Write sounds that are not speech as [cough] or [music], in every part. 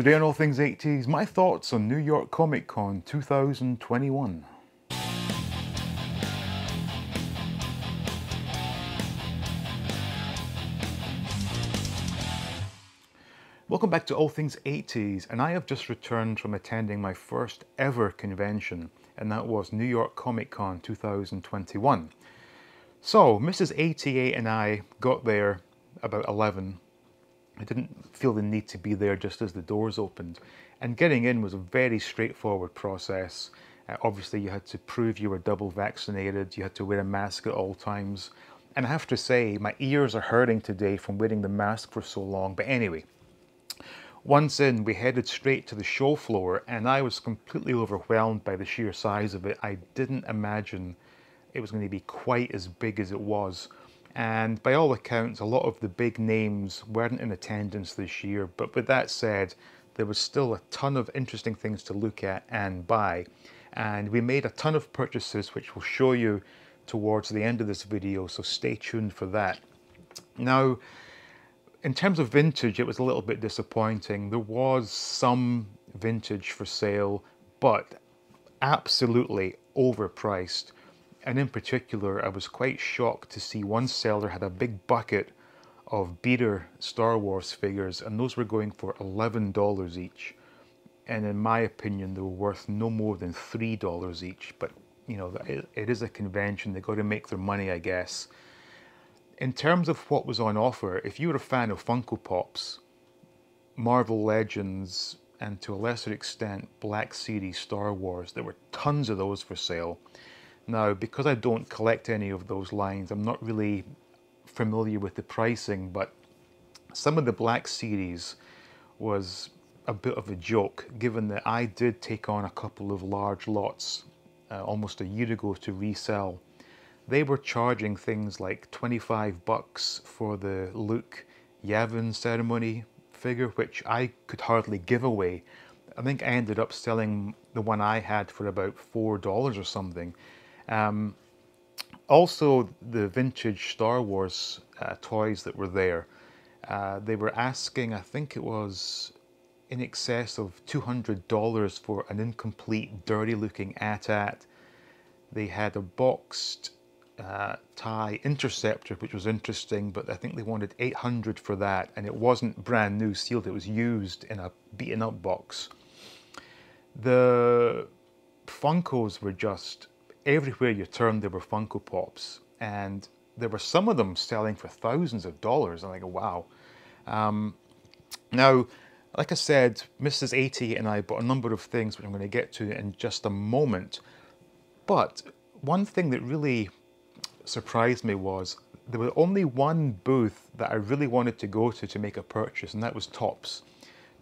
Today on All Things 80s, my thoughts on New York Comic Con 2021. Welcome back to All Things 80s, and I have just returned from attending my first ever convention, and that was New York Comic Con 2021. So, Mrs. AT8 and I got there about 11. I didn't feel the need to be there just as the doors opened, and getting in was a very straightforward process. Uh, obviously, you had to prove you were double vaccinated, you had to wear a mask at all times, and I have to say, my ears are hurting today from wearing the mask for so long, but anyway. Once in, we headed straight to the show floor, and I was completely overwhelmed by the sheer size of it. I didn't imagine it was going to be quite as big as it was. And by all accounts, a lot of the big names weren't in attendance this year. But with that said, there was still a ton of interesting things to look at and buy. And we made a ton of purchases, which we'll show you towards the end of this video, so stay tuned for that. Now, in terms of vintage, it was a little bit disappointing. There was some vintage for sale, but absolutely overpriced. And in particular, I was quite shocked to see one seller had a big bucket of beater Star Wars figures, and those were going for $11 each. And in my opinion, they were worth no more than $3 each. But, you know, it is a convention. They've got to make their money, I guess in terms of what was on offer, if you were a fan of Funko Pops, Marvel Legends, and to a lesser extent Black Series Star Wars, there were tons of those for sale. Now, because I don't collect any of those lines, I'm not really familiar with the pricing, but some of the Black Series was a bit of a joke, given that I did take on a couple of large lots uh, almost a year ago to resell they were charging things like 25 bucks for the Luke Yavin ceremony figure, which I could hardly give away. I think I ended up selling the one I had for about $4 or something. Um, also, the vintage Star Wars uh, toys that were there, uh, they were asking, I think it was in excess of $200 for an incomplete, dirty looking AT-AT. They had a boxed uh, TIE Interceptor, which was interesting, but I think they wanted 800 for that, and it wasn't brand new sealed, it was used in a beaten up box. The Funkos were just, everywhere you turned there were Funko Pops, and there were some of them selling for thousands of dollars, and I go, wow. Um, now, like I said, Mrs. AT8 and I bought a number of things, which I'm going to get to in just a moment, but one thing that really surprised me was there was only one booth that I really wanted to go to to make a purchase, and that was Topps.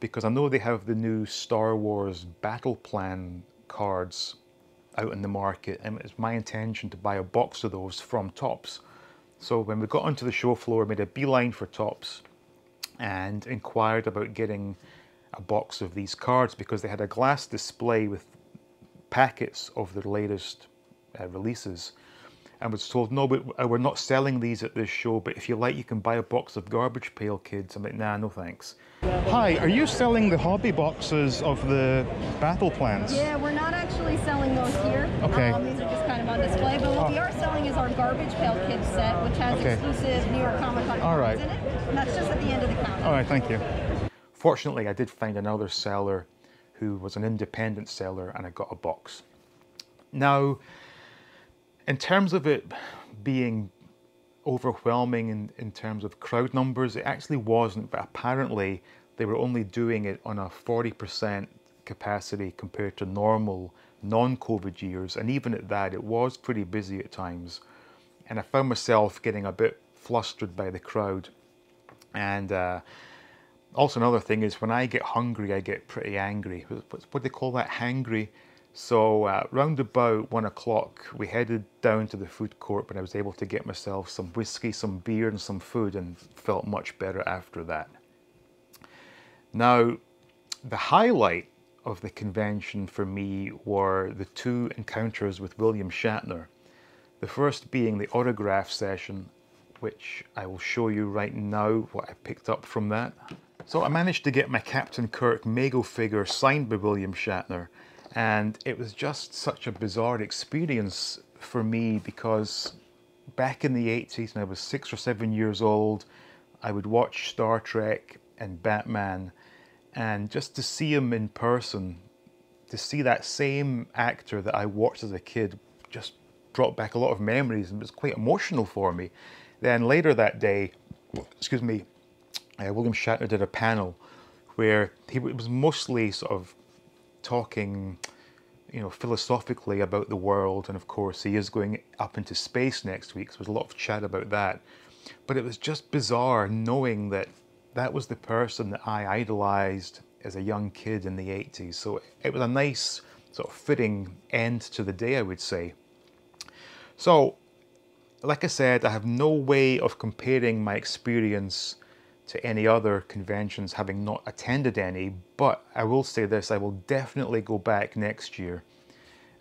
Because I know they have the new Star Wars Battle Plan cards out in the market, and it's my intention to buy a box of those from Topps. So when we got onto the show floor, I made a beeline for Topps and inquired about getting a box of these cards because they had a glass display with packets of their latest uh, releases and was told, no, but uh, we're not selling these at this show, but if you like, you can buy a box of Garbage Pail Kids. I'm like, nah, no thanks. Hi, are you selling the hobby boxes of the battle plans? Yeah, we're not actually selling those here. Okay. Um, these are just kind of on display, but what oh. we are selling is our Garbage Pail Kids set, which has okay. exclusive New York Comic Con All right. in it, and that's just at the end of the counter. All right, thank you. Fortunately, I did find another seller who was an independent seller, and I got a box. Now, in terms of it being overwhelming in, in terms of crowd numbers, it actually wasn't, but apparently they were only doing it on a 40% capacity compared to normal non-COVID years. And even at that, it was pretty busy at times. And I found myself getting a bit flustered by the crowd. And uh, also another thing is when I get hungry, I get pretty angry. What, what do they call that? Hangry. So uh, round about one o'clock, we headed down to the food court, but I was able to get myself some whiskey, some beer, and some food, and felt much better after that. Now, the highlight of the convention for me were the two encounters with William Shatner. The first being the autograph session, which I will show you right now what I picked up from that. So I managed to get my Captain Kirk Mego figure signed by William Shatner, and it was just such a bizarre experience for me because back in the 80s, when I was six or seven years old, I would watch Star Trek and Batman, and just to see him in person, to see that same actor that I watched as a kid, just brought back a lot of memories and was quite emotional for me. Then later that day, excuse me, uh, William Shatner did a panel where he was mostly sort of talking, you know, philosophically about the world, and of course he is going up into space next week. So there's a lot of chat about that. But it was just bizarre knowing that that was the person that I idolized as a young kid in the 80s. So it was a nice sort of fitting end to the day, I would say. So, like I said, I have no way of comparing my experience to any other conventions, having not attended any, but I will say this, I will definitely go back next year.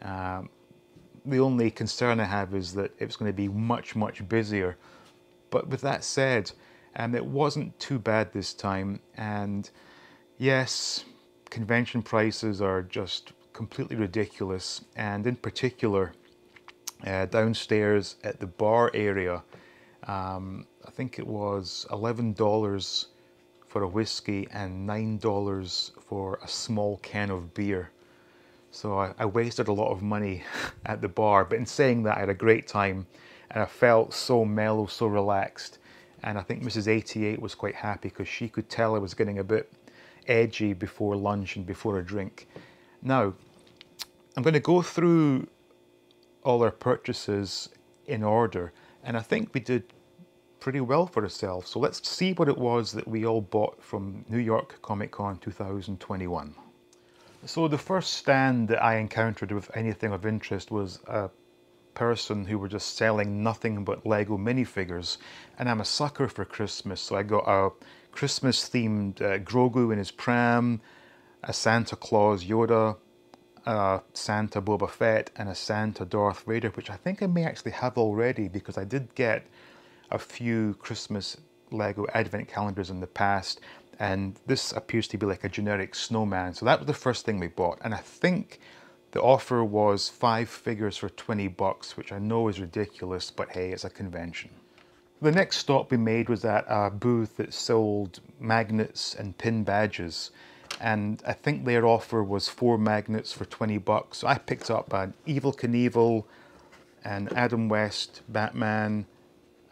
Um, the only concern I have is that it's going to be much, much busier. But with that said, um, it wasn't too bad this time. And yes, convention prices are just completely ridiculous. And in particular, uh, downstairs at the bar area, um, I think it was $11 for a whiskey and $9 for a small can of beer. So I, I, wasted a lot of money [laughs] at the bar, but in saying that, I had a great time and I felt so mellow, so relaxed. And I think Mrs. AT8 was quite happy because she could tell I was getting a bit edgy before lunch and before a drink. Now, I'm going to go through all our purchases in order, and I think we did pretty well for ourselves. So let's see what it was that we all bought from New York Comic Con 2021. So the first stand that I encountered with anything of interest was a person who were just selling nothing but Lego minifigures. And I'm a sucker for Christmas, so I got a Christmas themed uh, Grogu in his pram, a Santa Claus Yoda, a Santa Boba Fett, and a Santa Darth Vader, which I think I may actually have already because I did get a few Christmas Lego advent calendars in the past and this appears to be like a generic snowman. So that was the first thing we bought. And I think the offer was five figures for 20 bucks, which I know is ridiculous, but hey, it's a convention. The next stop we made was at a booth that sold magnets and pin badges. And I think their offer was four magnets for 20 bucks. So I picked up an Evel Knievel, an Adam West Batman,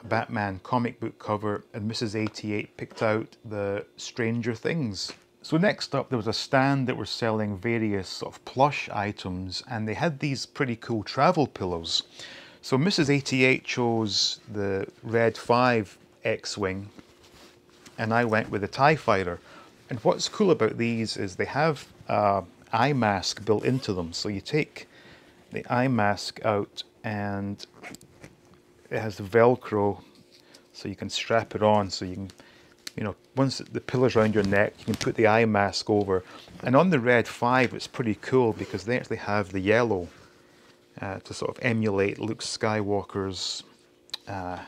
Batman comic book cover and Mrs. AT8 picked out the Stranger Things. So next up there was a stand that were selling various sort of plush items and they had these pretty cool travel pillows. So Mrs. AT8 chose the Red 5 X-Wing and I went with the TIE Fighter. And what's cool about these is they have a eye mask built into them. So you take the eye mask out and it has velcro so you can strap it on so you can you know once the pillar's around your neck you can put the eye mask over. And on the red 5 it's pretty cool because they actually have the yellow uh, to sort of emulate Luke Skywalker's uh,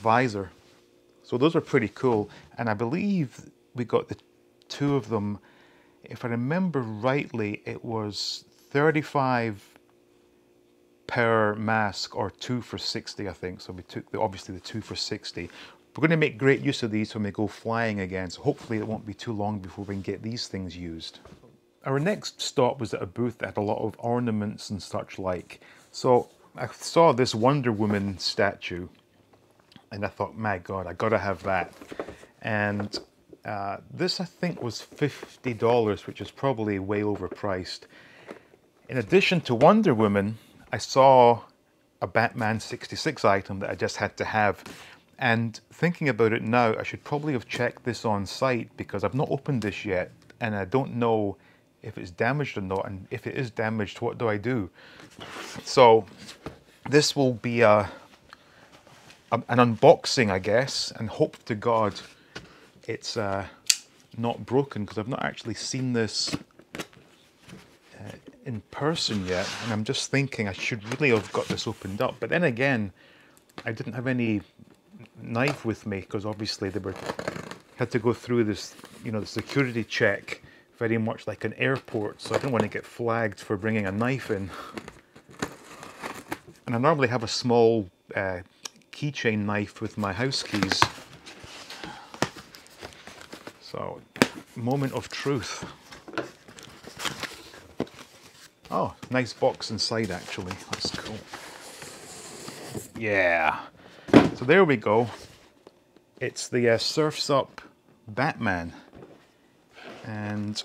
visor. So those are pretty cool. And I believe we got the two of them. If I remember rightly it was 35 per mask or two for 60 I think. So we took the obviously the two for 60 we're going to make great use of these when we go flying again. So hopefully it won't be too long before we can get these things used. Our next stop was at a booth that had a lot of ornaments and such like. So I saw this Wonder Woman statue and I thought my god I gotta have that. And uh, this I think was $50 which is probably way overpriced. In addition to Wonder Woman I saw a Batman 66 item that I just had to have. And thinking about it now, I should probably have checked this on site because I've not opened this yet and I don't know if it's damaged or not. And if it is damaged, what do I do? So this will be a, a an unboxing, I guess, and hope to God it's uh, not broken because I've not actually seen this in person yet, and I'm just thinking I should really have got this opened up. But then again, I didn't have any knife with me because obviously they were had to go through this you know, the security check very much like an airport, so I didn't want to get flagged for bringing a knife in. And I normally have a small uh, keychain knife with my house keys. So, moment of truth. Oh, nice box inside actually. That's cool. Yeah. So there we go. It's the uh, Surfs Up Batman. And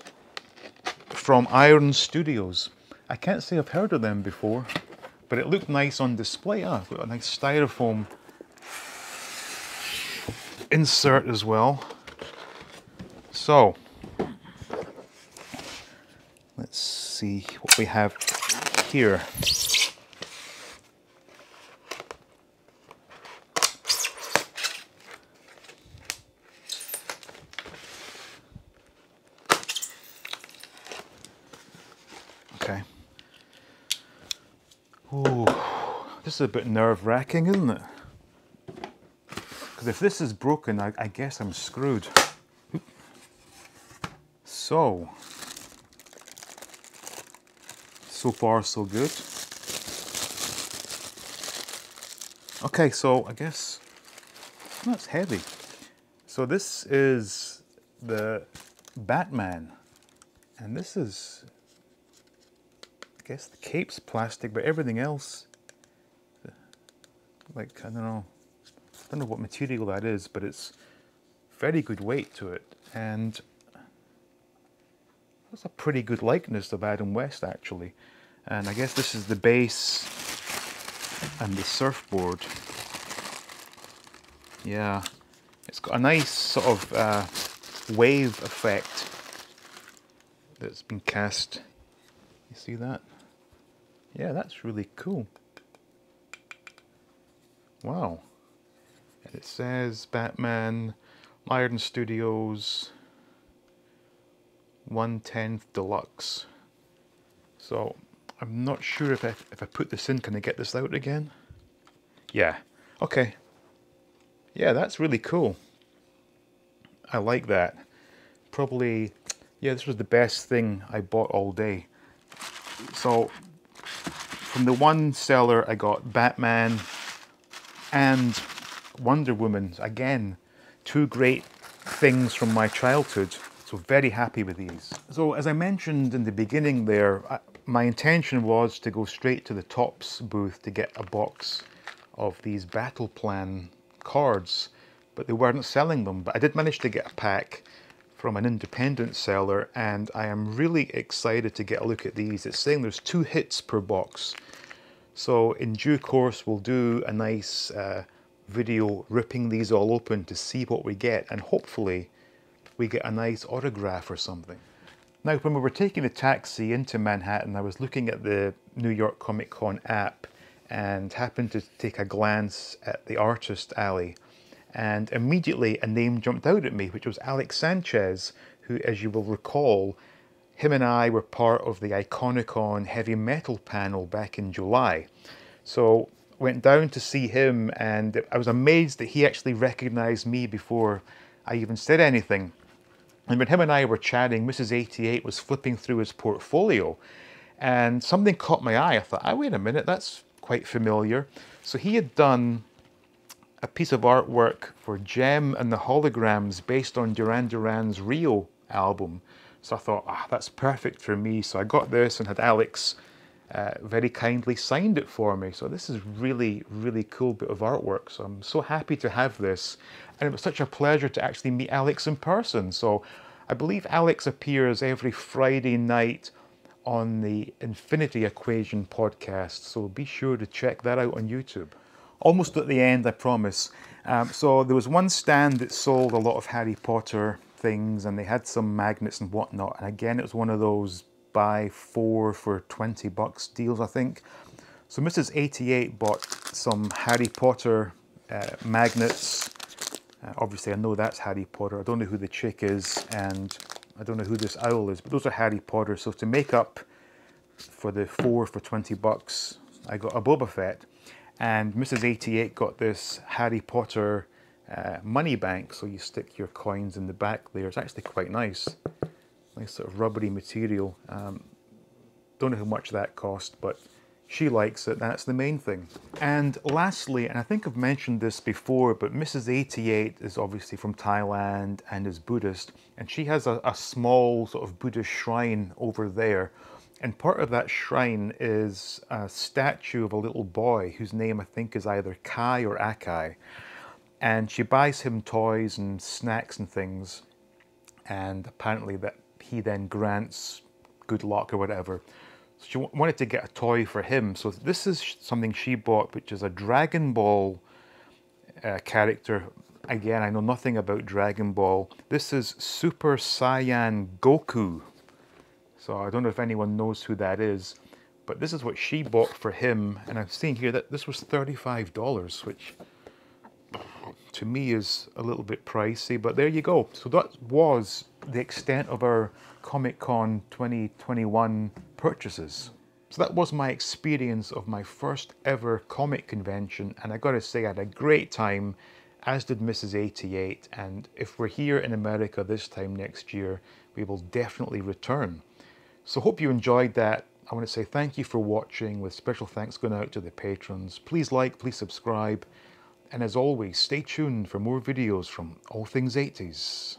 from Iron Studios. I can't say I've heard of them before, but it looked nice on display. Ah, I've got a nice styrofoam insert as well. So, let's see what we have here. Okay. Ooh, this is a bit nerve wracking, isn't it? Because if this is broken, I, I guess I'm screwed. So, so far so good. Okay, so I guess that's heavy. So this is the Batman, and this is, I guess the cape's plastic, but everything else, like I don't know, I don't know what material that is, but it's very good weight to it, and that's a pretty good likeness of Adam West actually. And I guess this is the base and the surfboard. Yeah, it's got a nice sort of uh, wave effect that's been cast. You see that? Yeah, that's really cool. Wow. It says Batman, Iron Studios, 110th Deluxe. So I'm not sure if I, if I put this in, can I get this out again? Yeah, okay. Yeah, that's really cool. I like that. Probably, yeah, this was the best thing I bought all day. So from the one seller I got Batman and Wonder Woman. Again, two great things from my childhood. So very happy with these. So as I mentioned in the beginning there, my intention was to go straight to the Topps booth to get a box of these battle plan cards, but they weren't selling them. But I did manage to get a pack from an independent seller and I am really excited to get a look at these. It's saying there's two hits per box. So in due course we'll do a nice uh, video ripping these all open to see what we get and hopefully we get a nice autograph or something. Now, when we were taking the taxi into Manhattan, I was looking at the New York Comic Con app and happened to take a glance at the artist alley. And immediately a name jumped out at me, which was Alex Sanchez, who, as you will recall, him and I were part of the Iconicon heavy metal panel back in July. So went down to see him and I was amazed that he actually recognized me before I even said anything. And when him and I were chatting, Mrs. AT8 was flipping through his portfolio and something caught my eye. I thought, oh, wait a minute, that's quite familiar. So he had done a piece of artwork for Jem and the Holograms based on Duran Duran's Rio album. So I thought, ah, that's perfect for me. So I got this and had Alex uh, very kindly signed it for me. So this is really, really cool bit of artwork. So I'm so happy to have this. And it was such a pleasure to actually meet Alex in person. So I believe Alex appears every Friday night on the Infinity Equation podcast. So be sure to check that out on YouTube. Almost at the end, I promise. Um, so there was one stand that sold a lot of Harry Potter things and they had some magnets and whatnot. And again, it was one of those buy four for 20 bucks deals, I think. So Mrs. AT8 bought some Harry Potter uh, magnets. Uh, obviously, I know that's Harry Potter. I don't know who the chick is, and I don't know who this owl is, but those are Harry Potter. So to make up for the four for 20 bucks, I got a Boba Fett. And Mrs. AT8 got this Harry Potter uh, money bank, so you stick your coins in the back there. It's actually quite nice. Nice sort of rubbery material. Um, don't know how much that cost, but she likes it. That's the main thing. And lastly, and I think I've mentioned this before, but Mrs. AT8 is obviously from Thailand and is Buddhist, and she has a, a small sort of Buddhist shrine over there. And part of that shrine is a statue of a little boy whose name I think is either Kai or Akai. And she buys him toys and snacks and things. And apparently that he then grants good luck or whatever. So she wanted to get a toy for him. So this is something she bought, which is a Dragon Ball uh, character. Again, I know nothing about Dragon Ball. This is Super Saiyan Goku. So I don't know if anyone knows who that is, but this is what she bought for him. And I'm seeing here that this was $35, which to me is a little bit pricey, but there you go. So that was the extent of our Comic Con 2021 purchases. So that was my experience of my first ever comic convention, and I gotta say, I had a great time, as did Mrs. AT8. And if we're here in America this time next year, we will definitely return. So hope you enjoyed that. I want to say thank you for watching, with special thanks going out to the patrons. Please like, please subscribe, and as always, stay tuned for more videos from All Things 80s.